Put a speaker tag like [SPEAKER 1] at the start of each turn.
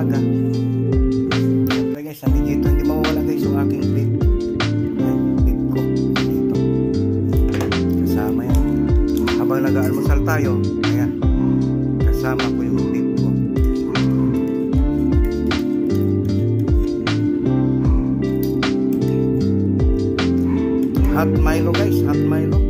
[SPEAKER 1] umaga. Siyempre guys ang dito hindi mawawala guys yung aking plate yan plate ko. Dito. Kasama yan. Habang nag-almusal tayo ayan kasama ko yung plate ko. Hot Milo guys hot Milo.